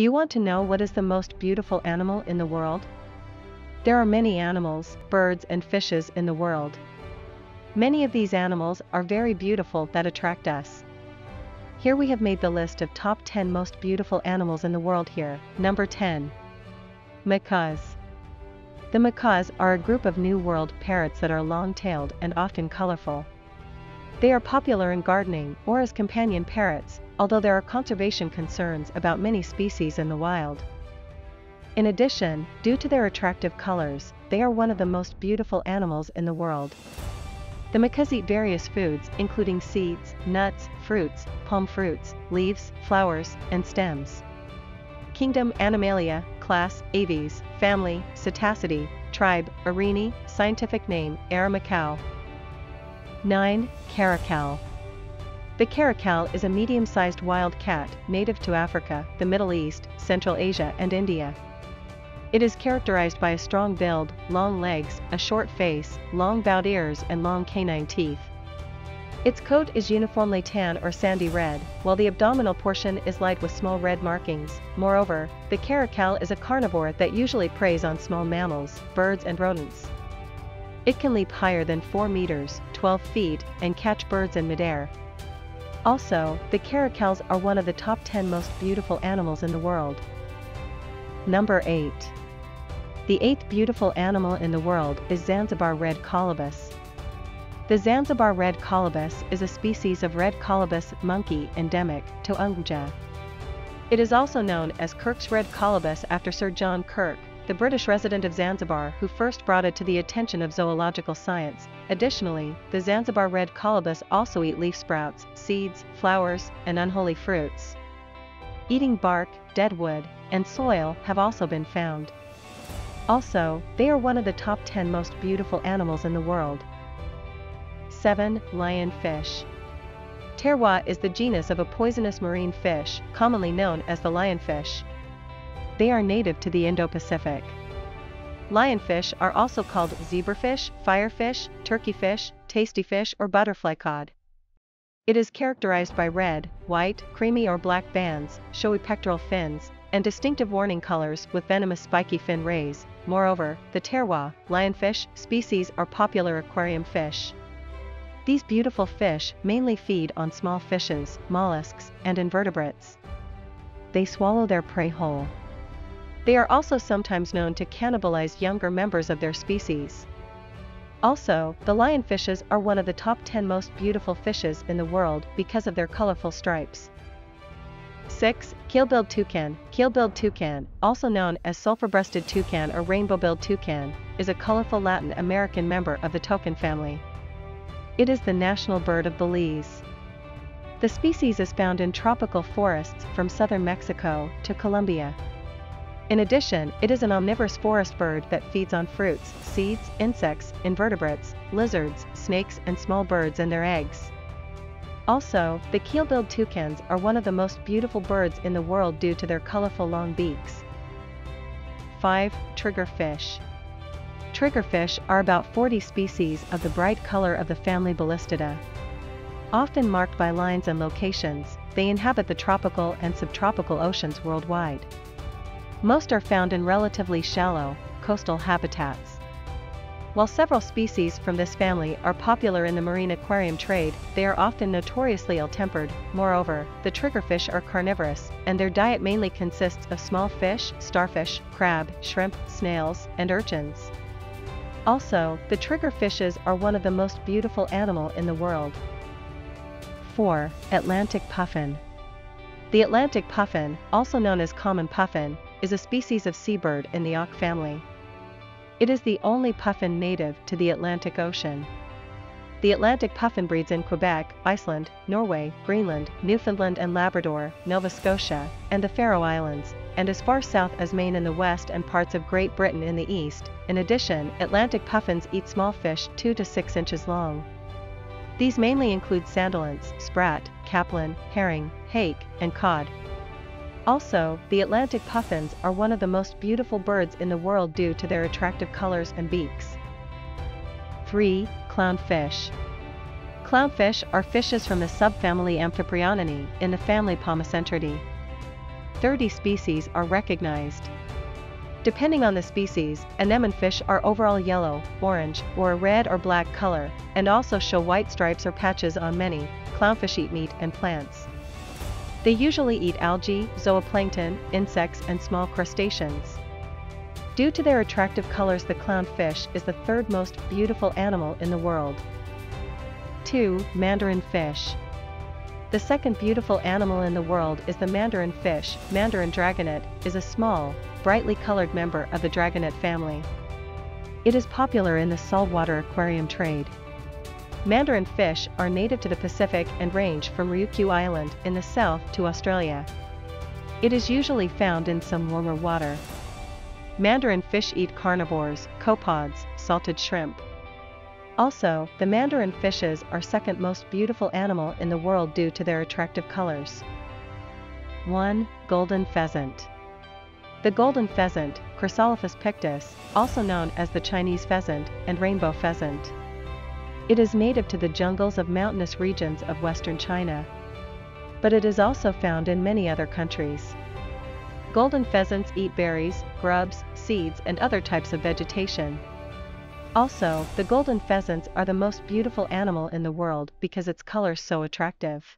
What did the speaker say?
Do you want to know what is the most beautiful animal in the world? There are many animals, birds and fishes in the world. Many of these animals are very beautiful that attract us. Here we have made the list of top 10 most beautiful animals in the world here. Number 10. Macaws. The macaws are a group of New World parrots that are long-tailed and often colorful. They are popular in gardening or as companion parrots, although there are conservation concerns about many species in the wild. In addition, due to their attractive colors, they are one of the most beautiful animals in the world. The macaws eat various foods, including seeds, nuts, fruits, palm fruits, leaves, flowers, and stems. Kingdom Animalia, Class, Aves, Family, Psittacidae, Tribe, Arini, Scientific name, Ara macao. 9. Caracal. The caracal is a medium-sized wild cat, native to Africa, the Middle East, Central Asia and India. It is characterized by a strong build, long legs, a short face, long bowed ears and long canine teeth. Its coat is uniformly tan or sandy red, while the abdominal portion is light with small red markings. Moreover, the caracal is a carnivore that usually preys on small mammals, birds and rodents. It can leap higher than 4 meters, 12 feet, and catch birds in midair. Also, the caracals are one of the top 10 most beautiful animals in the world. Number 8. The eighth beautiful animal in the world is Zanzibar red colobus. The Zanzibar red colobus is a species of red colobus monkey endemic to Unguja. It is also known as Kirk's red colobus after Sir John Kirk, the British resident of Zanzibar who first brought it to the attention of zoological science. Additionally, the Zanzibar red colobus also eat leaf sprouts, seeds, flowers, and unholy fruits. Eating bark, dead wood, and soil have also been found. Also, they are one of the top 10 most beautiful animals in the world. 7. Lionfish. Pterois is the genus of a poisonous marine fish, commonly known as the lionfish. They are native to the Indo-Pacific. Lionfish are also called zebrafish, firefish, turkeyfish, tastyfish or butterfly cod. It is characterized by red, white, creamy or black bands, showy pectoral fins, and distinctive warning colors with venomous spiky fin rays. Moreover, the Pterois, lionfish, species are popular aquarium fish. These beautiful fish mainly feed on small fishes, mollusks, and invertebrates. They swallow their prey whole. They are also sometimes known to cannibalize younger members of their species. Also, the lionfishes are one of the top 10 most beautiful fishes in the world because of their colorful stripes. 6. Keelbilled toucan. Keelbilled toucan, also known as sulfur-breasted toucan or rainbow-billed toucan, is a colorful Latin American member of the toucan family. It is the national bird of Belize. The species is found in tropical forests from southern Mexico to Colombia. In addition, it is an omnivorous forest bird that feeds on fruits, seeds, insects, invertebrates, lizards, snakes and small birds and their eggs. Also, the keel-billed toucans are one of the most beautiful birds in the world due to their colorful long beaks. 5. Triggerfish. Triggerfish are about 40 species of the bright color of the family Balistidae. Often marked by lines and locations, they inhabit the tropical and subtropical oceans worldwide. Most are found in relatively shallow, coastal habitats. While several species from this family are popular in the marine aquarium trade, they are often notoriously ill-tempered. Moreover, the triggerfish are carnivorous, and their diet mainly consists of small fish, starfish, crab, shrimp, snails, and urchins. Also, the triggerfishes are one of the most beautiful animal in the world. 4. Atlantic puffin. The Atlantic puffin, also known as common puffin, is a species of seabird in the auk family. It is the only puffin native to the Atlantic Ocean. The Atlantic puffin breeds in Quebec, Iceland, Norway, Greenland, Newfoundland and Labrador, Nova Scotia, and the Faroe Islands, and as far south as Maine in the west and parts of Great Britain in the east. In addition, Atlantic puffins eat small fish 2 to 6 inches long. These mainly include sandilands, sprat, capelin, herring, hake, and cod. Also, the Atlantic puffins are one of the most beautiful birds in the world due to their attractive colors and beaks. 3. Clownfish. Clownfish are fishes from the subfamily Amphiprioninae in the family Pomacentridae. 30 species are recognized. Depending on the species, anemone fish are overall yellow, orange, or a red or black color, and also show white stripes or patches on many. Clownfish eat meat and plants. They usually eat algae, zooplankton, insects and small crustaceans. Due to their attractive colors the clownfish is the third most beautiful animal in the world. 2. Mandarin fish. The second beautiful animal in the world is the mandarin fish. Mandarin dragonet is a small, brightly colored member of the dragonet family. It is popular in the saltwater aquarium trade. Mandarin fish are native to the Pacific and range from Ryukyu Island in the south to Australia. It is usually found in some warmer water. Mandarin fish eat carnivores, copepods, salted shrimp. Also, the mandarin fishes are second most beautiful animal in the world due to their attractive colors. 1. Golden Pheasant The golden pheasant, Chrysolophus pictus, also known as the Chinese pheasant and rainbow pheasant. It is native to the jungles of mountainous regions of western China. But it is also found in many other countries. Golden pheasants eat berries, grubs, seeds and other types of vegetation, also, the golden pheasants are the most beautiful animal in the world because its colors so attractive.